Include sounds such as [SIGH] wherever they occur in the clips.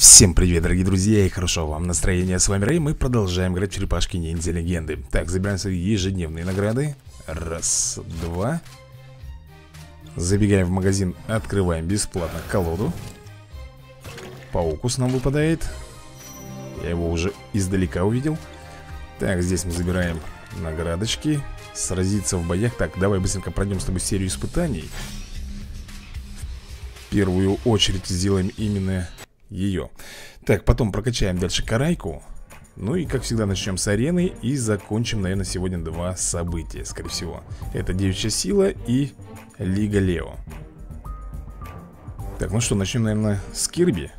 Всем привет, дорогие друзья, и хорошо вам настроения. С вами Рэй, мы продолжаем играть в черепашки ниндзя легенды. Так, забираем свои ежедневные награды. Раз, два. Забегаем в магазин, открываем бесплатно колоду. Паукус нам выпадает. Я его уже издалека увидел. Так, здесь мы забираем наградочки. Сразиться в боях. Так, давай быстренько пройдем с тобой серию испытаний. В первую очередь сделаем именно ее Так, потом прокачаем дальше карайку Ну и, как всегда, начнем с арены И закончим, наверное, сегодня два события, скорее всего. Это Девичья Сила и Лига Лео. Так, ну что, начнем, наверное, с Кирби.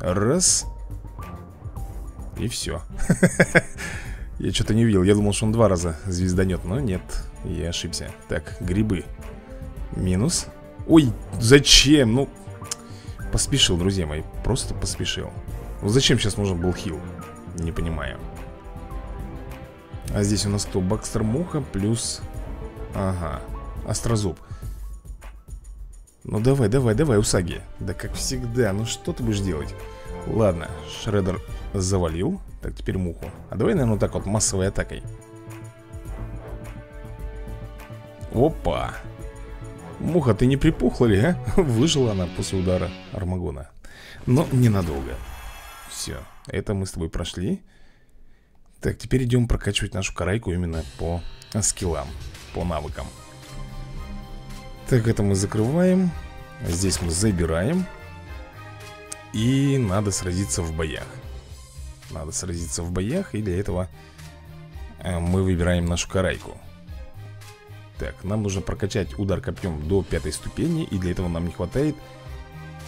Раз. И все [LAUGHS] Я что-то не увидел, я думал, что он два раза звезданет Но нет, я ошибся. Так, грибы. Минус. Ой, зачем? Ну, Поспешил, друзья мои, просто поспешил. Ну зачем сейчас нужен был хил? Не понимаю. А здесь у нас кто? Бакстер Муха плюс... Ага, Острозуб. Ну давай, давай, давай, Усаги. Да как всегда, ну что ты будешь делать? Ладно, Шредер завалил Так, теперь Муху. А давай, наверное, вот так вот массовой атакой. Опа Муха, ты не припухла ли, а? [LAUGHS] Выжила она после удара Армагона. Но ненадолго. Все, это мы с тобой прошли. Так, теперь идем прокачивать нашу карайку именно по скиллам По навыкам. Так, это мы закрываем. Здесь мы забираем. И надо сразиться в боях. Надо сразиться в боях И для этого э, мы выбираем нашу карайку так, нам нужно прокачать удар копьем до пятой ступени И для этого нам не хватает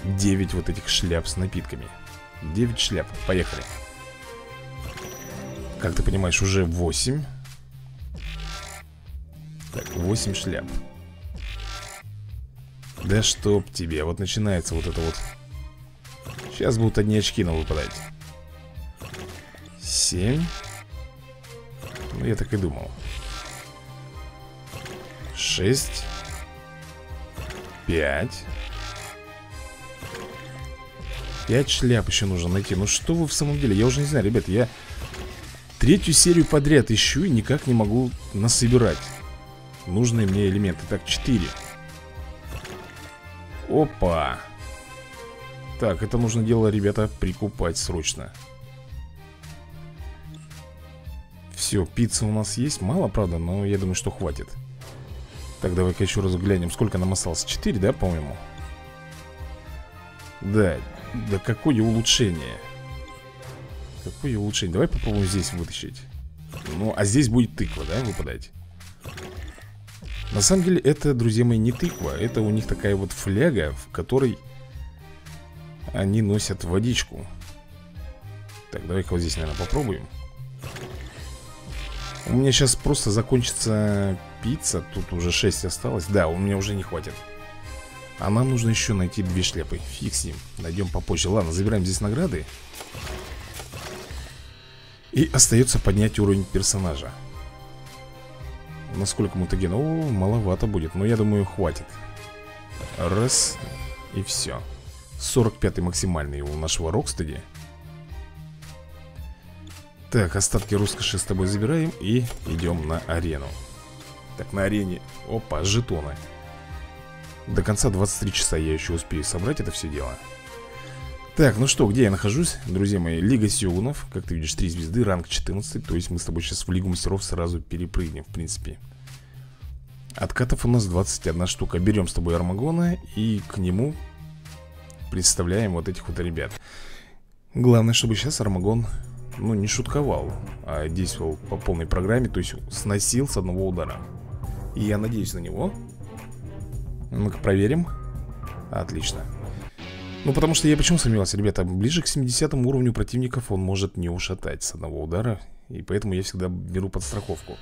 9 вот этих шляп с напитками. 9 шляп, поехали. Как ты понимаешь, уже 8 Так, 8 шляп. Да чтоб тебе, вот начинается вот это вот. Сейчас будут одни очки нам выпадать. 7 Ну, я так и думал Шесть. Пять. Пять шляп еще нужно найти. Ну что вы в самом деле, я уже не знаю, ребят Я третью серию подряд ищу И никак не могу насобирать Нужные мне элементы. Так, четыре. Опа. Так, это нужно дело, ребята, прикупать срочно. Все, пицца у нас есть. Мало, правда, но я думаю, что хватит так, давай-ка еще раз глянем. Сколько нам осталось? 4, да, по-моему? Да, да какое улучшение. Какое улучшение. Давай попробуем здесь вытащить. Ну, а здесь будет тыква, да, выпадать? На самом деле это, друзья мои, не тыква. Это у них такая вот фляга, в которой Они носят водичку. Так, давай-ка вот здесь, наверное, попробуем. У меня сейчас просто закончится пицца Тут уже 6 осталось. Да, у меня уже не хватит. А нам нужно еще найти две шляпы. Фиг с ним, найдем попозже. Ладно, забираем здесь награды. И остается поднять уровень персонажа. Насколько мутаген? О, маловато будет. Но я думаю, хватит. Раз. И все 45 максимальный у нашего Рокстеди. Так, остатки роскоши с тобой забираем и идем на арену так, на арене. Опа, жетоны. До конца 23 часа я еще успею собрать это все дело. Так, ну что, где я нахожусь? Друзья мои, Лига Сеунов Как ты видишь, 3 звезды, ранг 14 То есть мы с тобой сейчас в Лигу Мастеров сразу перепрыгнем, в принципе. Откатов у нас 21 штука. Берем с тобой Армагона и к нему представляем вот этих вот ребят. Главное, чтобы сейчас Армагон ну, не шутковал, а действовал по полной программе, то есть сносил с одного удара. Я надеюсь на него. Ну-ка проверим. Отлично. Ну потому что я почему сомневался, ребята Ближе к 70 уровню противников он может не ушатать с одного удара И поэтому я всегда беру подстраховку.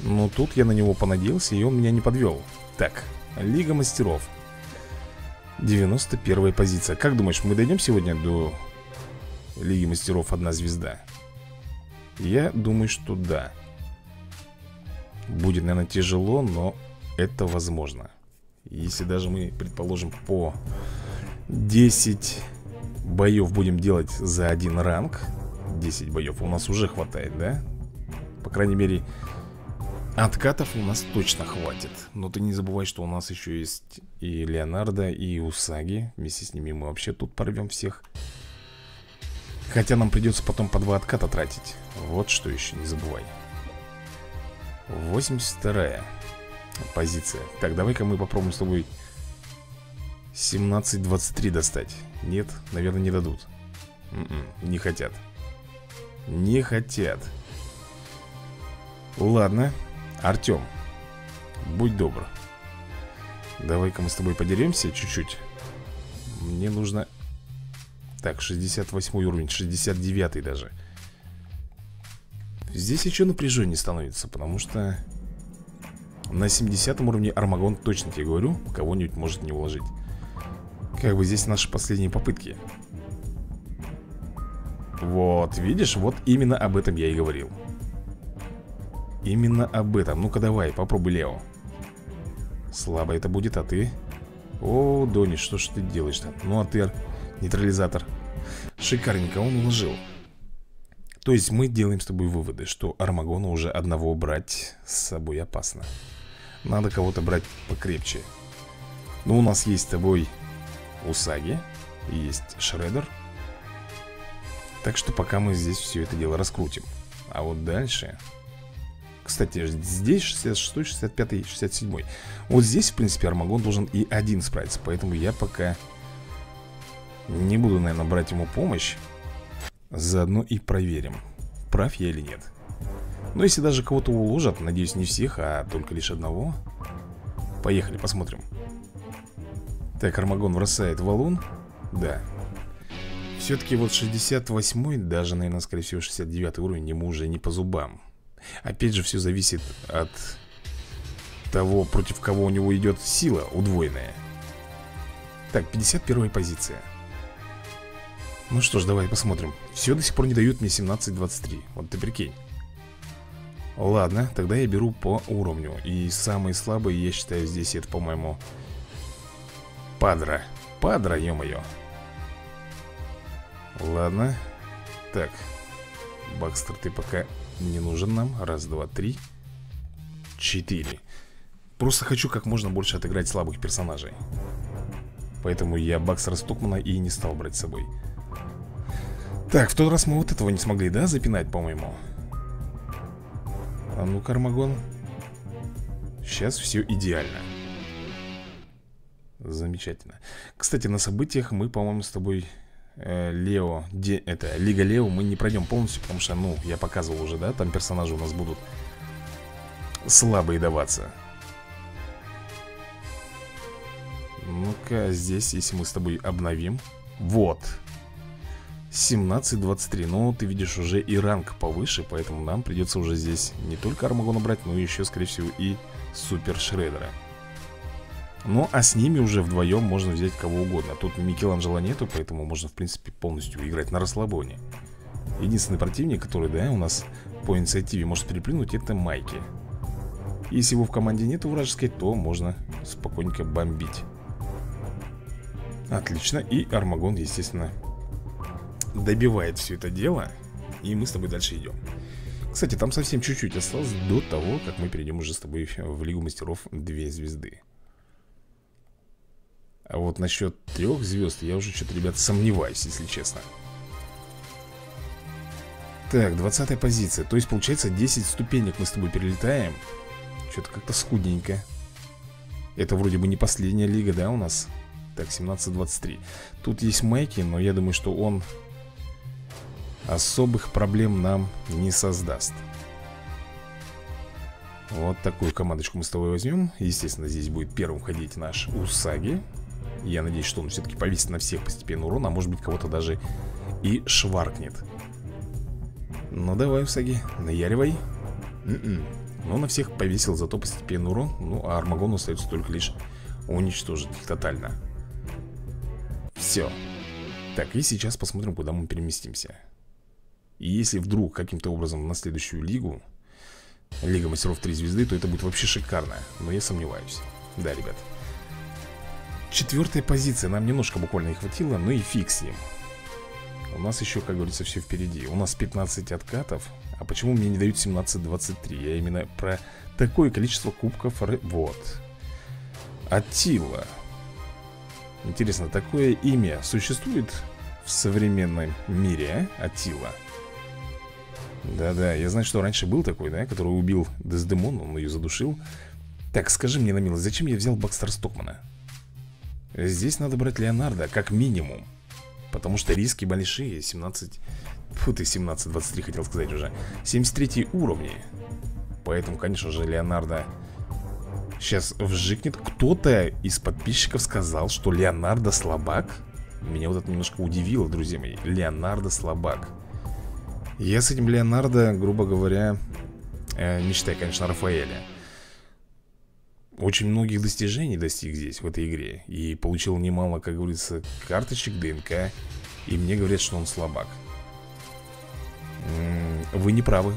Но тут я на него понадеялся И он меня не подвел. Так, Лига Мастеров. 91 позиция. Как думаешь, мы дойдем сегодня до Лиги Мастеров одна звезда? Я думаю, что да Будет, наверное, тяжело, но это возможно. Если даже мы, предположим, по 10 боев будем делать за один ранг 10 боев у нас уже хватает, да? По крайней мере, откатов у нас точно хватит. Но ты не забывай, что у нас еще есть и Леонардо, и Усаги. Вместе с ними мы вообще тут порвем всех. Хотя нам придется потом по два отката тратить. Вот что еще не забывай 82 позиция. Так, давай-ка мы попробуем с тобой 17-23 достать. Нет, наверное, не дадут. Н м-м, -н, Не хотят. Не хотят. Ладно Артем Будь добр. Давай-ка мы с тобой подеремся чуть-чуть. Мне нужно Так, 68 уровень 69 даже Здесь еще напряжение становится Потому что На 70 уровне Армагон точно тебе говорю Кого-нибудь может не уложить Как бы здесь наши последние попытки. Вот, видишь, вот именно об этом я и говорил. Именно об этом. Ну-ка давай, попробуй Лео. Слабо это будет, а ты? О, Дони, что ж ты делаешь-то? Ну, а ты, нейтрализатор. Шикарненько, он уложил То есть мы делаем с тобой выводы Что Армагона уже одного брать с собой опасно. Надо кого-то брать покрепче. Ну, у нас есть с тобой Усаги Есть Шредер. Так что пока мы здесь все это дело раскрутим. А вот дальше. Кстати, здесь 66, 65, 67 Вот здесь, в принципе, Армагон должен и один справиться. Поэтому я пока не буду, наверное, брать ему помощь Заодно и проверим, прав я или нет. Но если даже кого-то уложат, надеюсь, не всех, а только лишь одного. Поехали, посмотрим. Так, Армагон бросает валун. Да. Все-таки вот 68 даже, наверное, скорее всего, 69 уровень ему уже не по зубам. Опять же, все зависит от того, против кого у него идет сила удвоенная. Так, 51 позиция. Ну что ж, давай посмотрим. Все до сих пор не дают мне 17-23. Вот ты прикинь. Ладно, тогда я беру по уровню. И самые слабые, я считаю, здесь это, по-моему, Падра. Падра, ё-моё. Ладно. Так. Бакстер, ты пока не нужен нам Раз, два, три Четыре Просто хочу как можно больше отыграть слабых персонажей Поэтому я Баксера Стокмана и не стал брать с собой Так, в тот раз мы вот этого не смогли, да, запинать, по-моему? А ну, Кармагон. Сейчас все идеально. Замечательно. Кстати, на событиях мы, по-моему, с тобой Э, Лео, де, это, Лига Лео мы не пройдем полностью, потому что, ну, я показывал уже, да, там персонажи у нас будут слабые даваться. Ну-ка, здесь, если мы с тобой обновим, вот, 17-23, ну, ты видишь, уже и ранг повыше, поэтому нам придется уже здесь не только Армагона брать, но еще, скорее всего, и Супер Шредера. Ну, а с ними уже вдвоем можно взять кого угодно. Тут Микеланджело нету, поэтому можно, в принципе, полностью играть на расслабоне. Единственный противник, который, да, у нас по инициативе может переплюнуть, это Майки. Если его в команде нету вражеской, то можно спокойненько бомбить. Отлично, и Армагон, естественно, добивает все это дело И мы с тобой дальше идем Кстати, там совсем чуть-чуть осталось до того, как мы перейдем уже с тобой в Лигу Мастеров 2 звезды а вот насчет трех звезд я уже что-то, ребят, сомневаюсь, если честно. Так, 20 позиция. То есть, получается, 10 ступенек мы с тобой перелетаем. Что-то как-то скудненько. Это вроде бы не последняя лига, да, у нас? Так, 17-23. Тут есть Майки, но я думаю, что он особых проблем нам не создаст. Вот такую командочку мы с тобой возьмем. Естественно, здесь будет первым ходить наш Усаги. Я надеюсь, что он все-таки повесит на всех постепенно урон А может быть кого-то даже и шваркнет Ну давай, Усаги, наяривай Н. -н. Ну на всех повесил зато постепенно урон Ну а Армагону остается только лишь уничтожить их тотально Все Так, и сейчас посмотрим, куда мы переместимся И если вдруг каким-то образом на следующую лигу Лига мастеров 3 звезды, то это будет вообще шикарно. Но я сомневаюсь. Да, ребят. Четвертая позиция, нам немножко буквально не хватило, но и фиг с ним. У нас еще, как говорится, все впереди. У нас 15 откатов. А почему мне не дают 17-23? Я именно про такое количество кубков Вот. Атила Интересно, такое имя существует в современном мире, а? Атила Да-да, я знаю, что раньше был такой, да, который убил Дездемон, он ее задушил. Так, скажи мне на милость, зачем я взял Бакстера Стокмана? Здесь надо брать Леонардо, как минимум. Потому что риски большие 17... Фу ты, 17-23 хотел сказать уже 73 уровни. Поэтому, конечно же, Леонардо Сейчас вжикнет. Кто-то из подписчиков сказал, что Леонардо слабак. Меня вот это немножко удивило, друзья мои. Леонардо слабак Я с этим Леонардо, грубо говоря э, Не считая, конечно, Рафаэля очень многих достижений достиг здесь, в этой игре. И получил немало, как говорится, карточек, ДНК. И мне говорят, что он слабак. Вы не правы.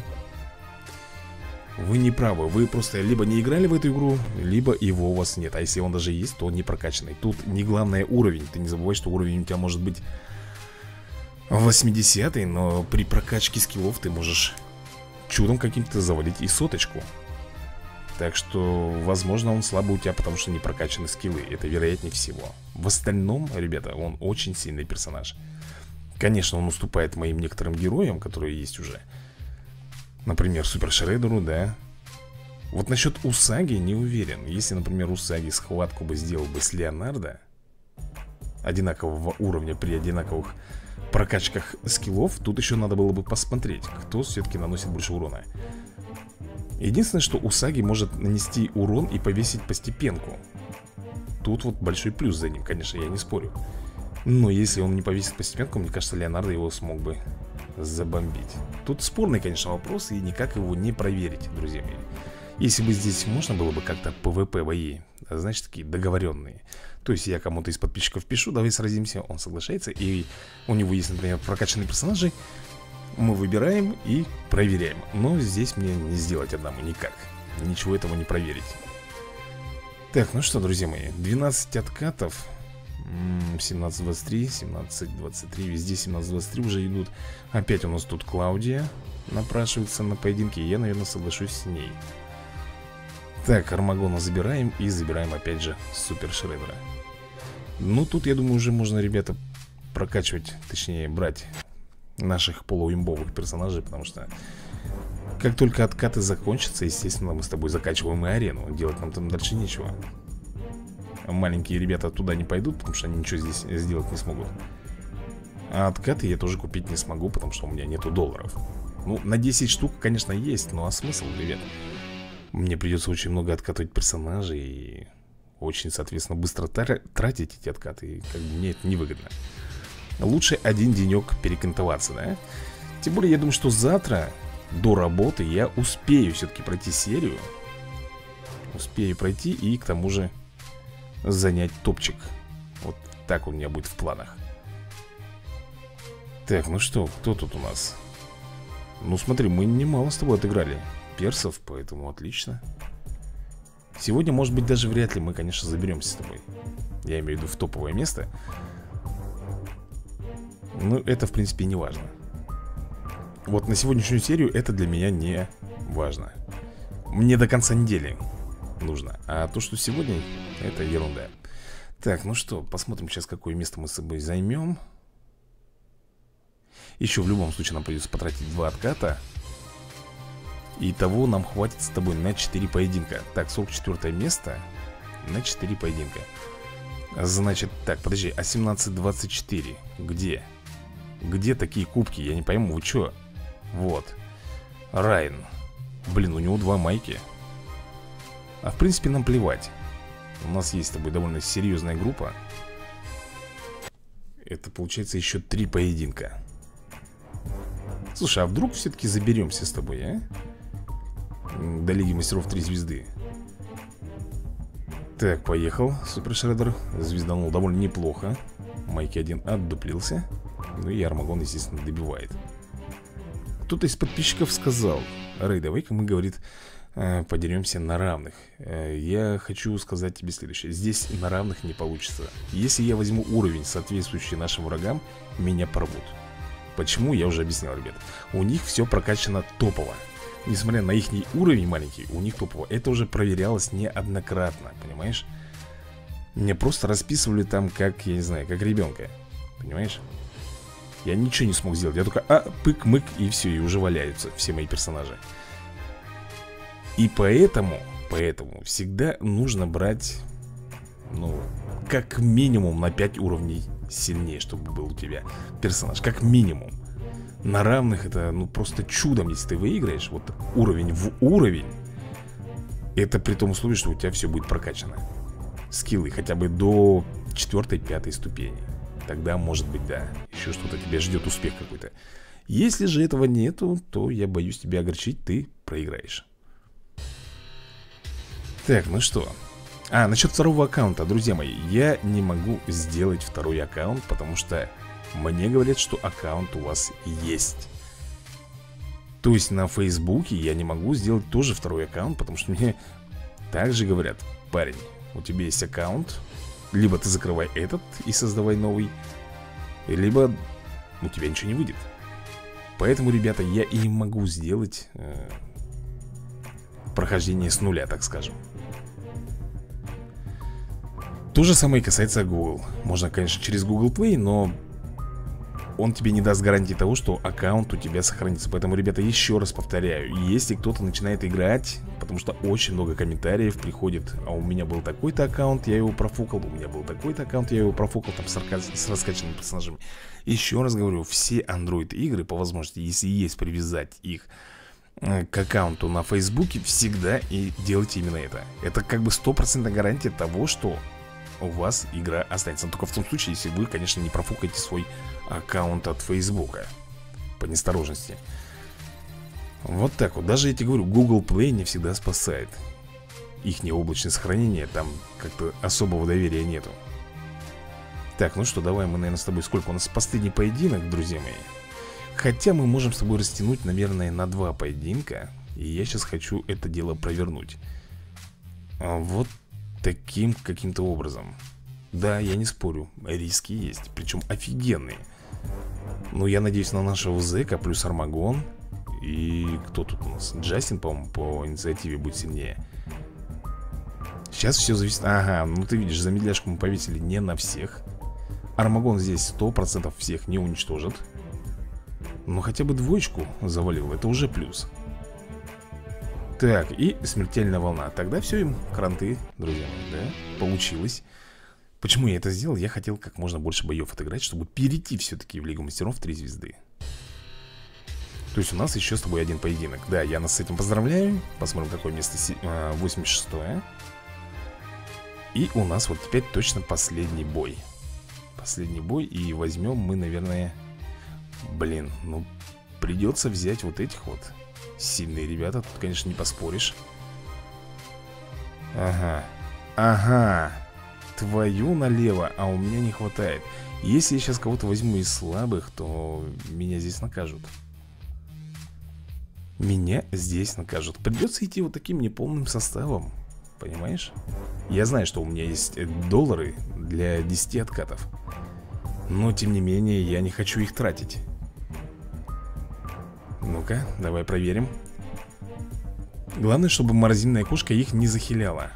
Вы не правы. Вы просто либо не играли в эту игру Либо его у вас нет. А если он даже есть, то он не прокачанный. Тут не главное уровень. Ты не забывай, что уровень у тебя может быть 80 Но при прокачке скиллов ты можешь Чудом каким-то завалить и соточку. Так что, возможно, он слабый у тебя, потому что не прокачаны скиллы. Это вероятнее всего. В остальном, ребята, он очень сильный персонаж. Конечно, он уступает моим некоторым героям, которые есть уже. Например, Супер Шредеру, да. Вот насчет Усаги не уверен. Если, например, Усаги схватку бы сделал бы с Леонардо Одинакового уровня при одинаковых прокачках скиллов Тут еще надо было бы посмотреть, кто все-таки наносит больше урона. Единственное, что Усаги может нанести урон и повесить постепенку. Тут вот большой плюс за ним, конечно, я не спорю. Но если он не повесит постепенку, мне кажется, Леонардо его смог бы забомбить. Тут спорный, конечно, вопрос, и никак его не проверить, друзья мои. Если бы здесь можно было бы как-то PvP бои, значит, такие договоренные То есть я кому-то из подписчиков пишу, давай сразимся, он соглашается И у него есть, например, прокачанные персонажи мы выбираем и проверяем. Но здесь мне не сделать одному никак Ничего этого не проверить. Так, ну что, друзья мои 12 откатов. 17-23, 17-23 Везде 17-23 уже идут. Опять у нас тут Клаудия Напрашивается на поединке Я, наверное, соглашусь с ней. Так, Армагона забираем И забираем опять же Супер Шредера Ну, тут, я думаю, уже можно, ребята Прокачивать, точнее, брать наших полуимбовых персонажей, потому что как только откаты закончатся, естественно, мы с тобой закачиваем и арену. Делать нам там дальше нечего. Маленькие ребята туда не пойдут, потому что они ничего здесь сделать не смогут. А откаты я тоже купить не смогу, потому что у меня нету долларов. Ну, на 10 штук, конечно, есть, но а смысл, ребят? Мне придется очень много откатывать персонажей и очень, соответственно, быстро тратить эти откаты. И как бы мне это невыгодно. Лучше один денек перекантоваться, да? Тем более, я думаю, что завтра до работы я успею все-таки пройти серию Успею пройти и к тому же занять топчик Вот так у меня будет в планах Так, ну что, кто тут у нас? Ну смотри, мы немало с тобой отыграли Персов, поэтому отлично Сегодня, может быть, даже вряд ли мы, конечно, заберемся с тобой. Я имею в виду в топовое место. Ну, это, в принципе, не важно. Вот на сегодняшнюю серию это для меня не важно. Мне до конца недели нужно. А то, что сегодня, это ерунда. Так, ну что, посмотрим сейчас, какое место мы с собой займем. Еще в любом случае нам придется потратить два отката И того нам хватит с тобой на 4 поединка. Так, 44 место на 4 поединка. Значит, так, подожди, а 17-24 где? Где такие кубки? Я не пойму, вы чё? Вот. Райан. Блин, у него два майки. А в принципе нам плевать. У нас есть с тобой довольно серьезная группа. Это получается еще три поединка. Слушай, а вдруг все-таки заберемся с тобой, а? До Лиги Мастеров 3 звезды. Так, поехал Супер Шредер Звезданул довольно неплохо. Майки один отдуплился. Ну и Армагон, естественно, добивает. Кто-то из подписчиков сказал Рэй, давай-ка мы, говорит, э, подеремся на равных э, Я хочу сказать тебе следующее. Здесь на равных не получится. Если я возьму уровень, соответствующий нашим врагам Меня порвут. Почему, я уже объяснял, ребят. У них все прокачано топово Несмотря на их уровень маленький, у них топово. Это уже проверялось неоднократно, понимаешь? Мне просто расписывали там как, я не знаю, как ребенка Понимаешь? Я ничего не смог сделать. Я только а, пык-мык и все, и уже валяются все мои персонажи. И поэтому, поэтому всегда нужно брать, ну, как минимум на 5 уровней сильнее, чтобы был у тебя персонаж. Как минимум На равных это, ну, просто чудом, если ты выиграешь Вот уровень в уровень Это при том условии, что у тебя все будет прокачано. Скиллы хотя бы до 4-5 ступени. Тогда, может быть, да Еще что-то тебя ждет успех какой-то. Если же этого нету, то я боюсь тебя огорчить Ты проиграешь. Так, ну что? А, насчет второго аккаунта, друзья мои. Я не могу сделать второй аккаунт Потому что мне говорят, что аккаунт у вас есть. То есть на Фейсбуке я не могу сделать тоже второй аккаунт Потому что мне также говорят Парень, у тебя есть аккаунт либо ты закрывай этот и создавай новый Либо у тебя ничего не выйдет Поэтому, ребята, я и не могу сделать э, Прохождение с нуля, так скажем. То же самое касается Google. Можно, конечно, через Google Play, но он тебе не даст гарантии того, что аккаунт у тебя сохранится. Поэтому, ребята, еще раз повторяю Если кто-то начинает играть Потому что очень много комментариев приходит А у меня был такой-то аккаунт, я его профукал У меня был такой-то аккаунт, я его профукал Там с, с раскачанными персонажами. Еще раз говорю, все Android игры по возможности Если есть привязать их э, к аккаунту на Фейсбуке Всегда и делайте именно это. Это как бы стопроцентная гарантия того, что у вас игра останется. Только в том случае, если вы, конечно, не профукаете свой аккаунт от Фейсбука. По неосторожности. Вот так вот. Даже я тебе говорю, Google Play не всегда спасает. Их облачное сохранение Там как-то особого доверия нету. Так, ну что, давай мы, наверное, с тобой Сколько у нас последний поединок, друзья мои? Хотя мы можем с тобой растянуть, наверное, на два поединка. И я сейчас хочу это дело провернуть. А Вот таким каким-то образом. Да, я не спорю, риски есть, причем офигенные Ну, я надеюсь на нашего Зека плюс Армагон. И кто тут у нас? Джастин, по-моему, по инициативе будет сильнее. Сейчас все зависит. Ага, ну ты видишь, замедляшку мы повесили не на всех. Армагон здесь 100% всех не уничтожит. Но хотя бы двоечку завалил, это уже плюс. Так, и смертельная волна. Тогда все им кранты, друзья да? Получилось Почему я это сделал? Я хотел как можно больше боев отыграть Чтобы перейти все-таки в Лигу Мастеров 3 звезды. То есть у нас еще с тобой один поединок. Да, я нас с этим поздравляю. Посмотрим, какое место 86 -е. И у нас вот теперь точно последний бой. Последний бой И возьмем мы, наверное Блин, ну Придется взять вот этих вот Сильные ребята, тут, конечно, не поспоришь. Ага. Ага Твою налево, а у меня не хватает. Если я сейчас кого-то возьму из слабых, то меня здесь накажут. Меня здесь накажут. Придется идти вот таким неполным составом Понимаешь? Я знаю, что у меня есть доллары для 10 откатов. Но, тем не менее, я не хочу их тратить. Ну-ка, давай проверим. Главное, чтобы морозильная кошка их не захиляла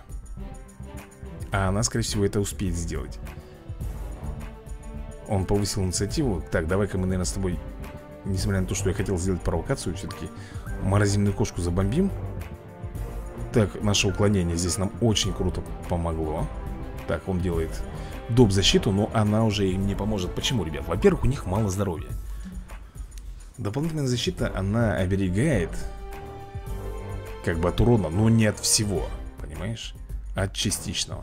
А она, скорее всего, это успеет сделать Он повысил инициативу Так, давай-ка мы, наверное, с тобой Несмотря на то, что я хотел сделать провокацию Все-таки морозильную кошку забомбим Так, наше уклонение здесь нам очень круто помогло Так, он делает доп. защиту, но она уже им не поможет Почему, ребят? Во-первых, у них мало здоровья Дополнительная защита, она оберегает Как бы от урона, но не от всего Понимаешь? От частичного.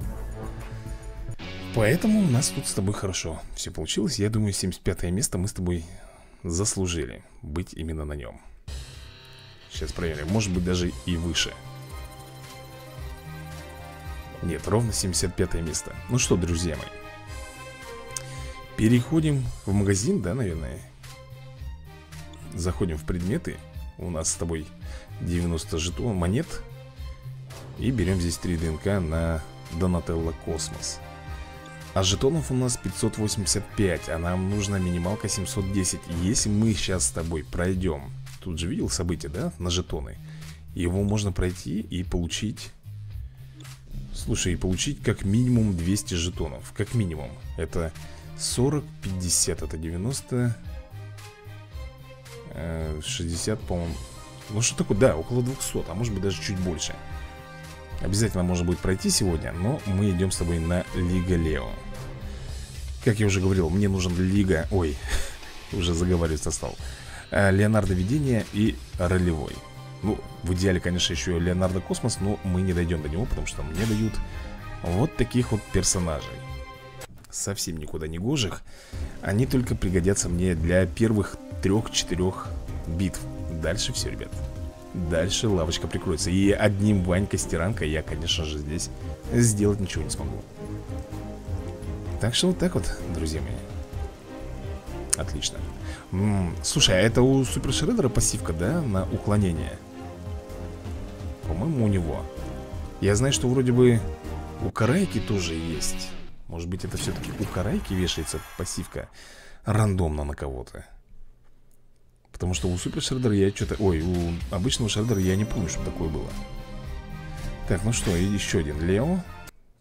Поэтому у нас тут с тобой хорошо Все получилось, я думаю 75 место мы с тобой заслужили Быть именно на нем Сейчас проверим, может быть даже и выше. Нет, ровно 75 место. Ну что, друзья мои? Переходим в магазин, да, наверное? Заходим в предметы. У нас с тобой 90 жетон монет И берем здесь 3 ДНК на Донателло Космос. А жетонов у нас 585 А нам нужна минималка 710 Если мы сейчас с тобой пройдем Тут же видел события, да, на жетоны? Его можно пройти и получить Слушай, и получить как минимум 200 жетонов Как минимум. Это 40, 50, это 90 60, по-моему. Ну что такое, да, около 200 А может быть даже чуть больше Обязательно можно будет пройти сегодня Но мы идем с тобой на Лига Лео. Как я уже говорил, мне нужен Лига... Ой, [LAUGHS] уже заговариваться стал э, Леонардо Видение и Ролевой. Ну, в идеале, конечно, еще Леонардо Космос Но мы не дойдем до него, потому что мне дают Вот таких вот персонажей. Совсем никуда не гожих. Они только пригодятся мне для первых трех-четырех битв. Дальше все, ребят Дальше лавочка прикроется. И одним Ванькой стиранкой я, конечно же, здесь сделать ничего не смогу. Так что вот так вот, друзья мои. Отлично. М -м, Слушай, а это у Супер Шредера пассивка, да, на уклонение? По-моему, у него. Я знаю, что вроде бы у Карайки тоже есть. Может быть, это все-таки у Карайки вешается пассивка Рандомно на кого-то Потому что у Супер Шредера я что-то... Ой, у обычного Шредера я не помню, что такое было. Так, ну что, еще один. Лео.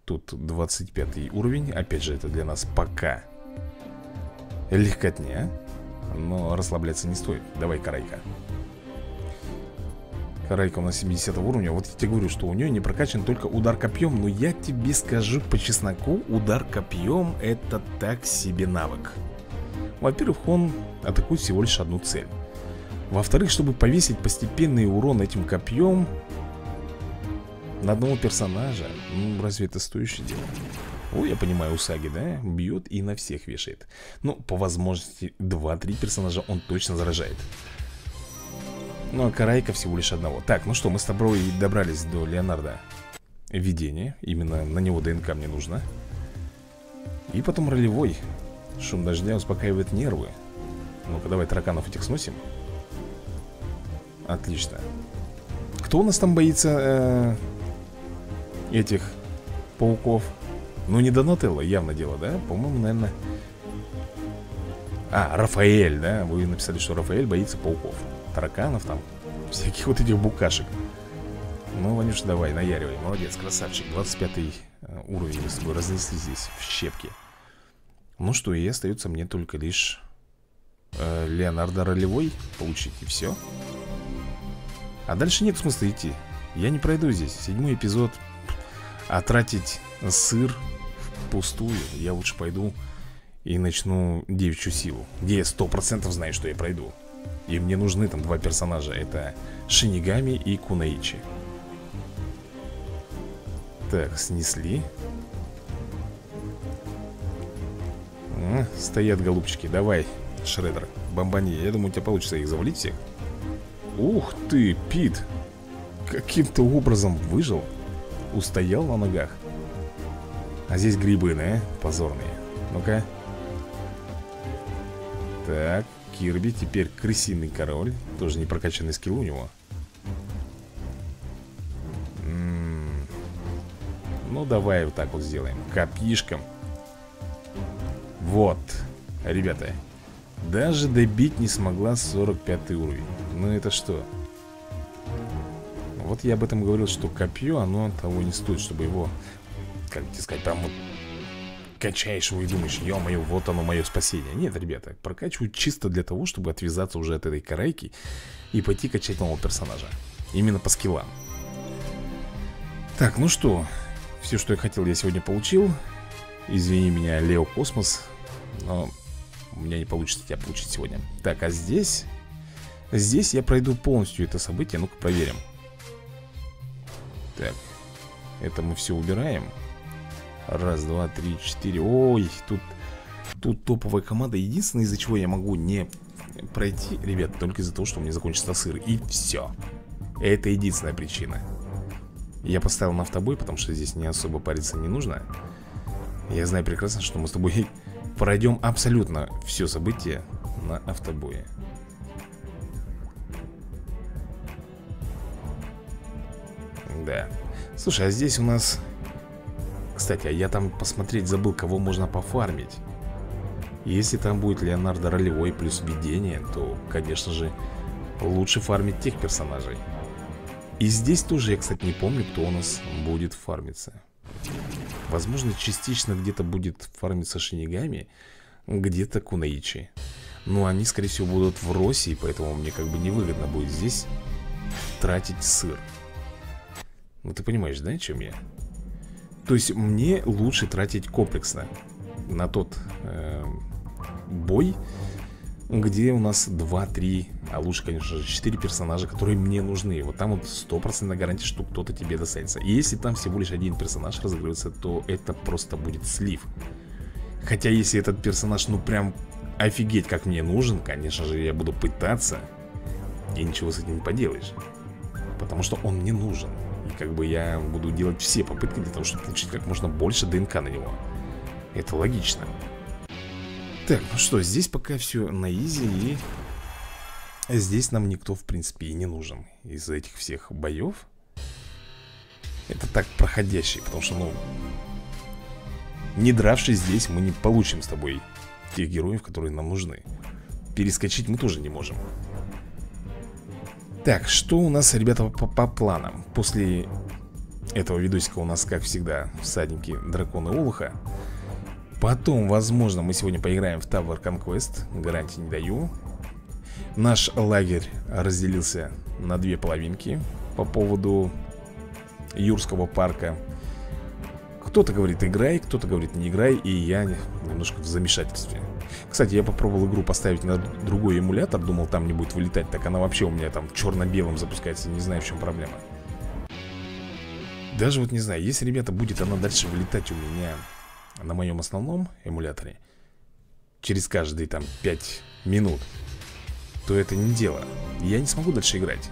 Тут 25 уровень. Опять же, это для нас пока Легкотня Но расслабляться не стоит. Давай, Карайка Карайка у нас 70 уровня. Вот я тебе говорю, что у нее не прокачан только удар копьем Но я тебе скажу по чесноку Удар копьем это так себе навык. Во-первых, он атакует всего лишь одну цель во-вторых, чтобы повесить постепенный урон этим копьем На одного персонажа. Ну, разве это стоящее дело? Ой, я понимаю, Усаги, да? Бьет и на всех вешает. Ну, по возможности 2-3 персонажа он точно заражает. Ну, а Карайка всего лишь одного. Так, ну что, мы с тобой добрались до Леонардо. Видение. Именно на него ДНК мне нужно. И потом ролевой. Шум дождя успокаивает нервы. Ну-ка, давай тараканов этих сносим Отлично. Кто у нас там боится э, Этих Пауков? Ну не Донателло, явно дело, да? По-моему, наверное. А, Рафаэль, да? Вы написали, что Рафаэль боится пауков. Тараканов там [LAUGHS] Всяких вот этих букашек. Ну, Ванюша, давай, наяривай. Молодец, красавчик. 25 э, уровень мы с тобой разнесли здесь в щепки. Ну что, и остается мне только лишь э, Леонардо Ролевой получить И все а дальше нет смысла идти. Я не пройду здесь. Седьмой эпизод. А тратить сыр впустую. Я лучше пойду и начну девичью силу. Где я сто процентов знаю, что я пройду. И мне нужны там два персонажа. Это Шинигами и Кунаичи. Так, снесли. А, Стоят голубчики, давай, Шредер Бомбани, я думаю, у тебя получится их завалить всех Ух ты, Пит! Каким-то образом выжил. Устоял на ногах. А здесь грибы, да? Позорные. Ну-ка. Так, Кирби Теперь крысиный король. Тоже не прокачанный скилл у него. М -м -м. Ну, давай вот так вот сделаем. Копишком Вот Ребята. Даже добить не смогла 45 уровень ну это что? Вот я об этом говорил, что копье, оно того не стоит, чтобы его, как тебе сказать, прям вот качаешь его и думаешь, ё-моё, вот оно мое спасение. Нет, ребята, прокачивают чисто для того, чтобы отвязаться уже от этой карайки и пойти качать нового персонажа. Именно по скиллам. Так, ну что, все, что я хотел, я сегодня получил. Извини меня, Лео Космос, но у меня не получится тебя получить сегодня. Так, а здесь Здесь я пройду полностью это событие Ну-ка проверим. Так Это мы все убираем. Раз, два, три, четыре. Ой, тут Тут топовая команда. Единственное, из-за чего я могу не пройти Ребят, только из-за того, что у меня закончится сыр. И все Это единственная причина. Я поставил на автобой, потому что здесь не особо париться не нужно. Я знаю прекрасно, что мы с тобой [LAUGHS] пройдем абсолютно все событие на автобое Да. Слушай, а здесь у нас Кстати, а я там посмотреть забыл, кого можно пофармить. Если там будет Леонардо ролевой плюс видение То, конечно же, лучше фармить тех персонажей. И здесь тоже я, кстати, не помню, кто у нас будет фармиться. Возможно, частично где-то будет фармиться Шинигами Где-то Кунаичи Но они, скорее всего, будут в России Поэтому мне как бы невыгодно будет здесь тратить сыр Ну ты понимаешь, да, чем я? То есть мне лучше тратить комплексно На тот э, бой Где у нас 2-3 А лучше, конечно же, 4 персонажа Которые мне нужны. Вот там вот стопроцентная гарантия, что кто-то тебе достанется. И если там всего лишь один персонаж разыгрывается То это просто будет слив. Хотя если этот персонаж, ну прям офигеть как мне нужен Конечно же, я буду пытаться И ничего с этим не поделаешь. Потому что он мне нужен И как бы я буду делать все попытки для того, чтобы получить как можно больше ДНК на него. Это логично. Так, ну что, здесь пока все на изи И здесь нам никто, в принципе, и не нужен Из этих всех боев. Это так проходящий Потому что, ну Не дравшись здесь, мы не получим с тобой Тех героев, которые нам нужны. Перескочить мы тоже не можем так, что у нас, ребята, по, по планам? После этого видосика у нас, как всегда, всадники дракона Олуха Потом, возможно, мы сегодня поиграем в Tower Conquest Гарантии не даю. Наш лагерь разделился на две половинки По поводу Юрского парка. Кто-то говорит играй, кто-то говорит не играй И я немножко в замешательстве кстати, я попробовал игру поставить на другой эмулятор Думал, там не будет вылетать Так она вообще у меня там черно-белым запускается Не знаю, в чем проблема. Даже вот не знаю Если, ребята, будет она дальше вылетать у меня На моем основном эмуляторе Через каждые там 5 минут То это не дело. Я не смогу дальше играть.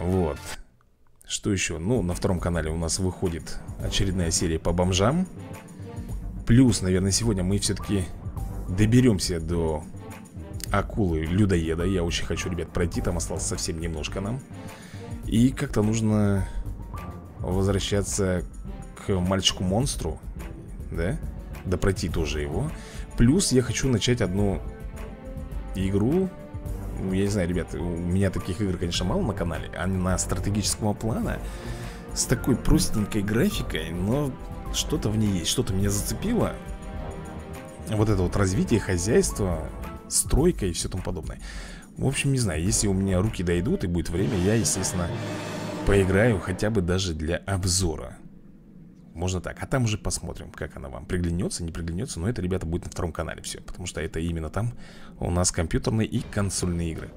Вот. Что еще? Ну, на втором канале у нас выходит очередная серия по бомжам Плюс, наверное, сегодня мы все-таки доберемся до акулы людоеда. Я очень хочу, ребят, пройти, там осталось совсем немножко нам. И как-то нужно возвращаться к мальчику-монстру, да? Да пройти тоже его. Плюс я хочу начать одну игру. Ну, Я не знаю, ребят, у меня таких игр, конечно, мало на канале А на стратегического плана С такой простенькой графикой Но что-то в ней есть, что-то меня зацепило. Вот это вот развитие хозяйства Стройка и все тому подобное. В общем, не знаю, если у меня руки дойдут и будет время Я, естественно, поиграю хотя бы даже для обзора. Можно так, а там уже посмотрим, как она вам приглянется, не приглянется Но это, ребята, будет на втором канале все Потому что это именно там у нас компьютерные и консольные игры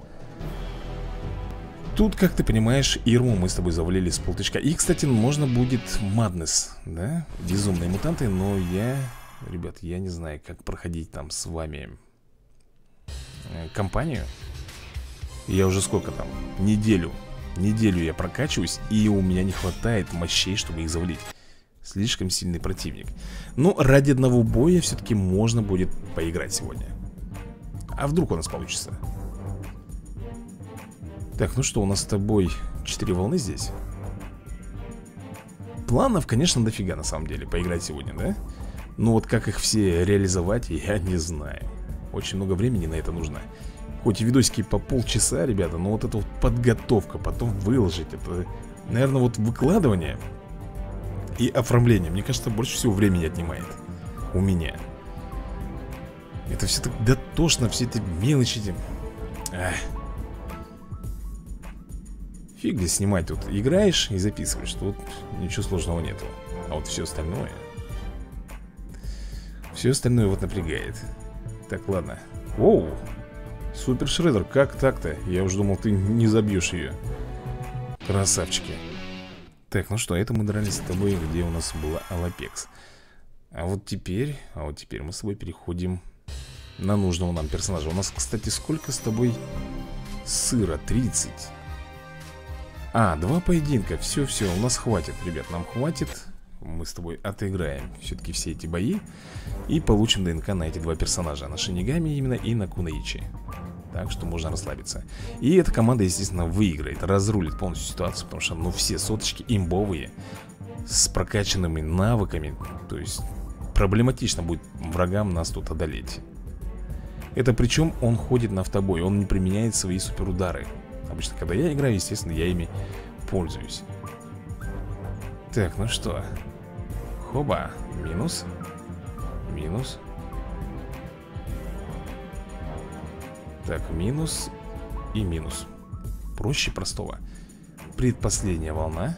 Тут, как ты понимаешь, Ирму мы с тобой завалили с полтычка И, кстати, можно будет Madness, да? Безумные мутанты, но я... Ребят, я не знаю, как проходить там с вами э, компанию Я уже сколько там? Неделю Неделю я прокачиваюсь И у меня не хватает мощей, чтобы их завалить Слишком сильный противник Но ради одного боя все-таки можно будет поиграть сегодня А вдруг у нас получится? Так, ну что, у нас с тобой четыре волны здесь. Планов, конечно, дофига на самом деле Поиграть сегодня, да? Но вот как их все реализовать, я не знаю. Очень много времени на это нужно. Хоть и видосики по полчаса, ребята Но вот эта вот подготовка, потом выложить Это, наверное, вот выкладывание И оформление Мне кажется, больше всего времени отнимает У меня. Это все так дотошно, все эти мелочи Ах Фиг здесь снимать, тут играешь и записываешь Тут ничего сложного нету. А вот все остальное. Все остальное вот напрягает. Так, ладно. Оу, Супер Шредер, как так-то? Я уже думал, ты не забьешь ее Красавчики. Так, ну что, это мы дрались с тобой, где у нас была Алапекс. А вот теперь, а вот теперь мы с тобой переходим на нужного нам персонажа. У нас, кстати, сколько с тобой? Сыра? 30 а, два поединка, все-все, у нас хватит, ребят, нам хватит. Мы с тобой отыграем все-таки все эти бои И получим ДНК на эти два персонажа. На Шинигами именно и на Кунаичи. Так что можно расслабиться. И эта команда, естественно, выиграет Разрулит полностью ситуацию Потому что, ну, все соточки имбовые С прокачанными навыками. То есть проблематично будет врагам нас тут одолеть. Это причем он ходит на автобой Он не применяет свои суперудары Обычно, когда я играю, естественно, я ими пользуюсь. Так, ну что? Хоба, минус Минус. Так, минус и минус. Проще простого. Предпоследняя волна.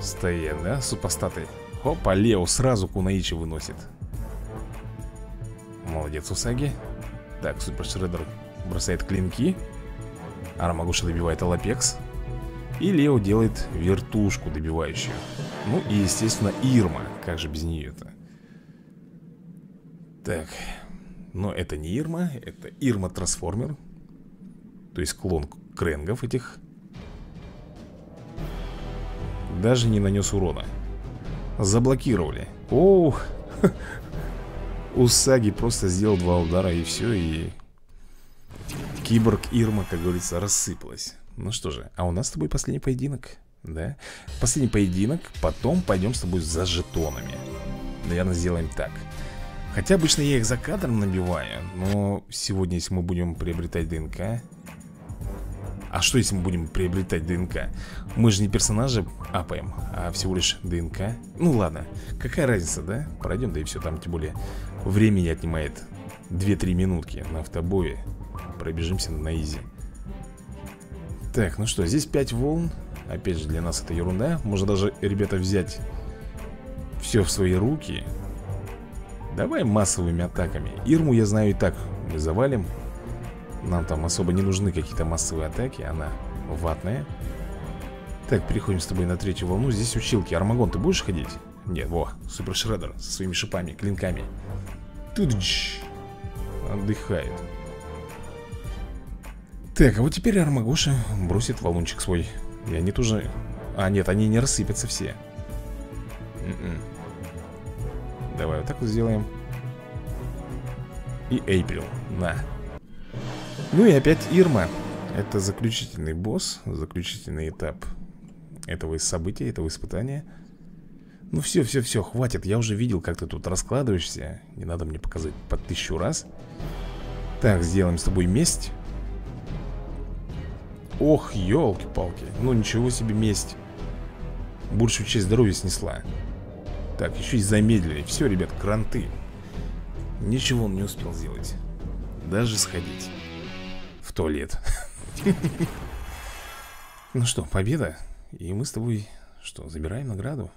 Стоят, да, супостаты. Опа, Лео сразу Кунаичи выносит. Молодец, Усаги. Так, Супер Шреддер бросает клинки Армагуша добивает Алапекс. И Лео делает вертушку добивающую. Ну и, естественно, Ирма. Как же без нее-то Так Но это не Ирма Это Ирма-трансформер То есть клон кренгов этих. Даже не нанес урона. Заблокировали. Оух [LAUGHS] Усаги просто сделал два удара и все И киборг Ирма, как говорится, рассыпалась Ну что же, а у нас с тобой последний поединок Да? Последний поединок Потом пойдем с тобой за жетонами Наверное, сделаем так Хотя обычно я их за кадром набиваю Но сегодня, если мы будем приобретать ДНК а что если мы будем приобретать ДНК? Мы же не персонажи апаем, а всего лишь ДНК Ну ладно, какая разница, да? Пройдем, да и все, там тем более времени отнимает 2-3 минутки на автобое Пробежимся на изи. Так, ну что, здесь 5 волн. Опять же, для нас это ерунда. Можно даже, ребята, взять все в свои руки. Давай массовыми атаками. Ирму, я знаю, и так мы завалим. Нам там особо не нужны какие-то массовые атаки. Она ватная. Так, переходим с тобой на третью волну. Здесь училки. Армагон, ты будешь ходить? Нет, во, Супер Шреддер со своими шипами, клинками. Тудж Отдыхает Так, а вот теперь Армагоша бросит валунчик свой. И они тоже... А, нет, они не рассыпятся все. Н м-м. -н. Давай вот так вот сделаем. И Эйприл, на ну и опять Ирма. Это заключительный босс Заключительный этап этого события, этого испытания. Ну все, все, все, хватит. Я уже видел, как ты тут раскладываешься. Не надо мне показать по тысячу раз. Так, сделаем с тобой месть Ох, елки-палки Ну ничего себе месть. Большую часть здоровья снесла. Так, еще и замедлили. Все, ребят, кранты. Ничего он не успел сделать. Даже сходить в туалет. [LAUGHS] Ну что, победа? И мы с тобой, что, забираем награду?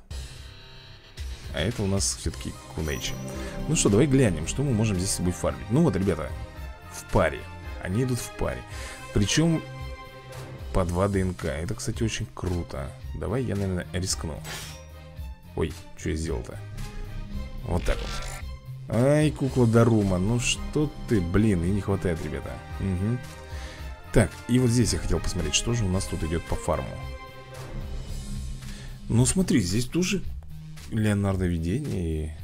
А это у нас все-таки Кунейчи Ну что, давай глянем, что мы можем здесь с собой фармить. Ну вот, ребята, в паре. Они идут в паре. Причем по 2 ДНК Это, кстати, очень круто. Давай я, наверное, рискну. Ой, что я сделал-то? Вот так вот. Ай, кукла Дарума, ну что ты, блин, и не хватает, ребята. Угу так, и вот здесь я хотел посмотреть, что же у нас тут идет по фарму. Ну смотри, здесь тоже Леонардо Видение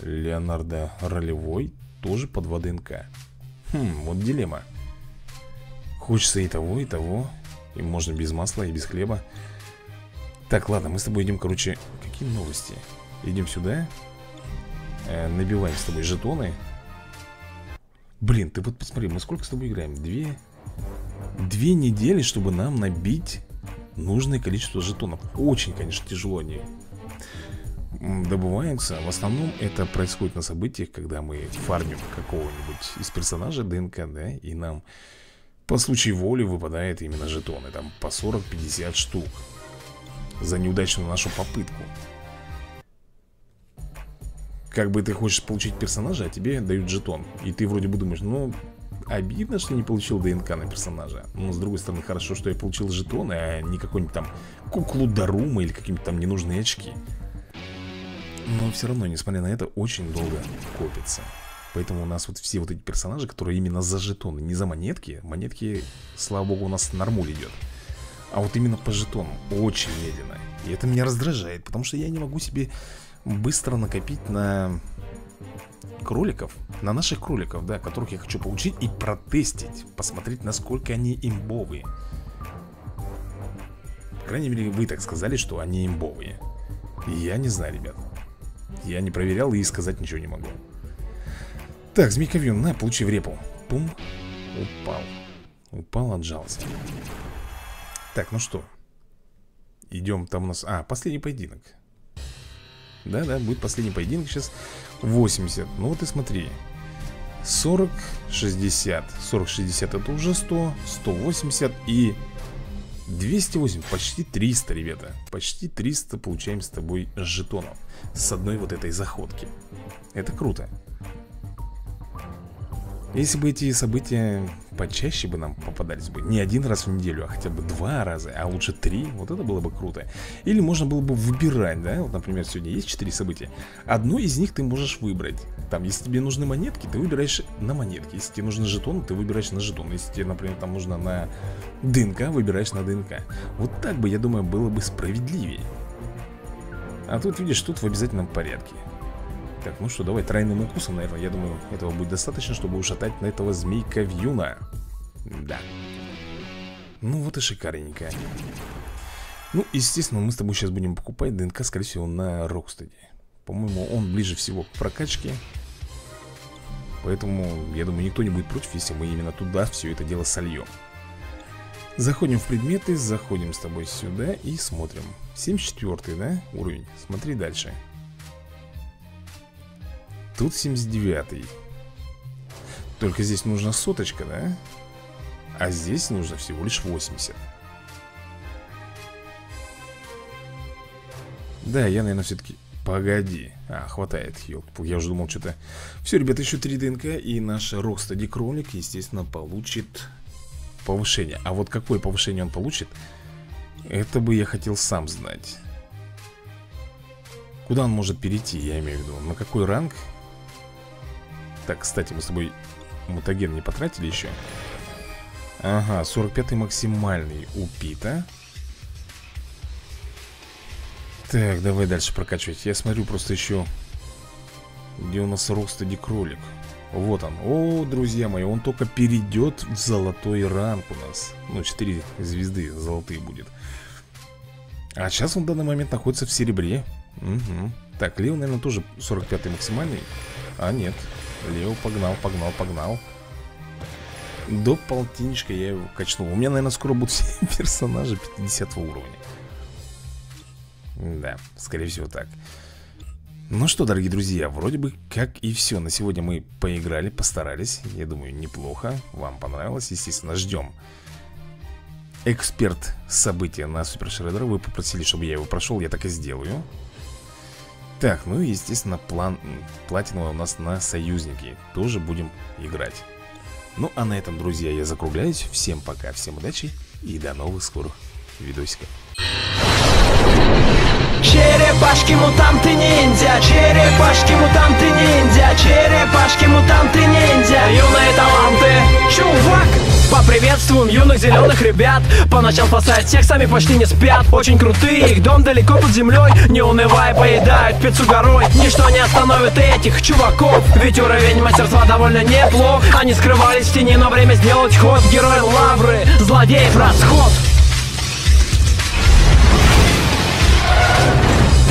и Леонардо Ролевой тоже под 2 ДНК Хм, вот дилемма. Хочется и того, и того И можно без масла, и без хлеба. Так, ладно, мы с тобой идем, короче Какие новости? Идем сюда. Э, Набиваем с тобой жетоны. Блин, ты вот посмотри, мы сколько с тобой играем? Две, Две недели, чтобы нам набить нужное количество жетонов. Очень, конечно, тяжело они добываются. В основном это происходит на событиях, когда мы фармим какого-нибудь из персонажей ДНК, да И нам по случаю воли выпадает именно жетоны Там по 40-50 штук За неудачную нашу попытку. Как бы ты хочешь получить персонажа, а тебе дают жетон. И ты вроде бы думаешь, ну Обидно, что не получил ДНК на персонажа. Но с другой стороны, хорошо, что я получил жетоны А не какой-нибудь там куклу Дарума Или какие-нибудь там ненужные очки. Но все равно, несмотря на это, очень долго копится Поэтому у нас вот все вот эти персонажи, которые именно за жетоны Не за монетки Монетки, слава богу, у нас нормуль идет А вот именно по жетонам Очень медленно. И это меня раздражает Потому что я не могу себе быстро накопить на кроликов, на наших кроликов, да, которых я хочу получить и протестить, посмотреть, насколько они имбовые. крайней мере, вы так сказали, что они имбовые. Я не знаю, ребят. Я не проверял и сказать ничего не могу Так, змейковьюн, на, получи в репу. Пум, упал. Упал, отжался. Так, ну что? Идем, там у нас... А, последний поединок. Да-да, будет последний поединок сейчас. 80, ну вот и смотри. 40, 60 40, 60 это уже 100 180 и 208, почти 300, ребята. Почти 300 получаем с тобой жетонов. С одной вот этой заходки. Это круто если бы эти события почаще бы нам попадались бы Не один раз в неделю, а хотя бы два раза А лучше три, вот это было бы круто. Или можно было бы выбирать, да? Вот, например, сегодня есть четыре события. Одно из них ты можешь выбрать. Там, если тебе нужны монетки, ты выбираешь на монетки. Если тебе нужны жетоны, ты выбираешь на жетон Если тебе, например, там нужно на ДНК, выбираешь на ДНК. Вот так бы, я думаю, было бы справедливее. А тут, видишь, тут в обязательном порядке так, ну что, давай тройным укусом, наверное Я думаю, этого будет достаточно, чтобы ушатать на этого змейка Вьюна. Да. Ну вот и шикарненько. Ну, естественно, мы с тобой сейчас будем покупать ДНК, скорее всего, на Рокстеде По-моему, он ближе всего к прокачке. Поэтому, я думаю, никто не будет против, если мы именно туда все это дело сольем Заходим в предметы, заходим с тобой сюда и смотрим. 74 да, уровень? Смотри дальше Тут 79 Только здесь нужна соточка, да? А здесь нужно всего лишь 80 Да, я, наверное, все-таки... Погоди. А, хватает, ёлку. Я уже думал, что-то... Все, ребята, еще 3 ДНК, и наш Рокстади кролик, естественно, получит повышение. А вот какое повышение он получит, это бы я хотел сам знать. Куда он может перейти, я имею в виду? На какой ранг так, кстати, мы с тобой мутаген не потратили еще Ага, 45 максимальный у Пита Так, давай дальше прокачивать. Я смотрю просто еще Где у нас Рокстеди кролик? Вот он. О, друзья мои, он только перейдет в золотой ранг у нас. Ну, 4 звезды золотые будет. А сейчас он в данный момент находится в серебре. Угу. Так, Лео, наверное, тоже 45 максимальный. А, нет Лео погнал, погнал, погнал. До полтинничка я его качнул. У меня, наверное, скоро будут [LAUGHS] все персонажи 50 уровня. Да, скорее всего так. Ну что, дорогие друзья, вроде бы как и все На сегодня мы поиграли, постарались. Я думаю, неплохо, вам понравилось. Естественно, ждем Эксперт события на Супер Шреддер Вы попросили, чтобы я его прошел, я так и сделаю так, ну и естественно план платиновый у нас на союзники. Тоже будем играть. Ну а на этом, друзья, я закругляюсь. Всем пока, всем удачи и до новых скорых видосиков. Черепашки мутанты ниндзя, черепашки мутанты ниндзя, черепашки мутанты ниндзя, юные таланты, чувак! Поприветствуем юных зеленых ребят. По ночам спасают всех, сами почти не спят. Очень крутые, их дом далеко под землей Не унывая, поедают пиццу горой. Ничто не остановит этих чуваков. Ведь уровень мастерства довольно неплох. Они скрывались в тени, но время сделать ход. Герои лавры, злодеев расход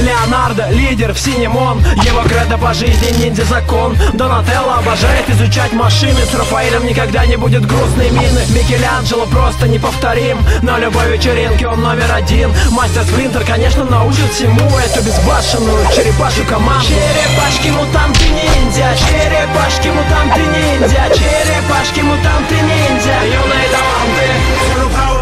Леонардо, лидер в Синемон, Его кредо по жизни ниндзя закон. Донателло обожает изучать машины. С Рафаэлем никогда не будет грустной мины. Микеланджело просто неповторим. На любой вечеринке он номер один. Мастер Сплинтер, конечно, научит всему Эту безбашенную черепашу команду. Черепашки мутанты ниндзя. Черепашки мутанты ниндзя. Черепашки мутанты ниндзя. Юные таланты.